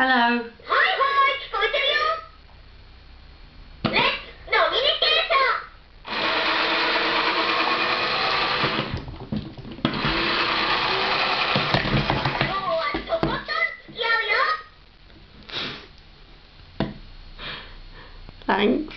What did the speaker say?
Hello. Hi, Hodge. Both of you. Let's nominate Elsa. Oh, I'm so bottom. Thanks.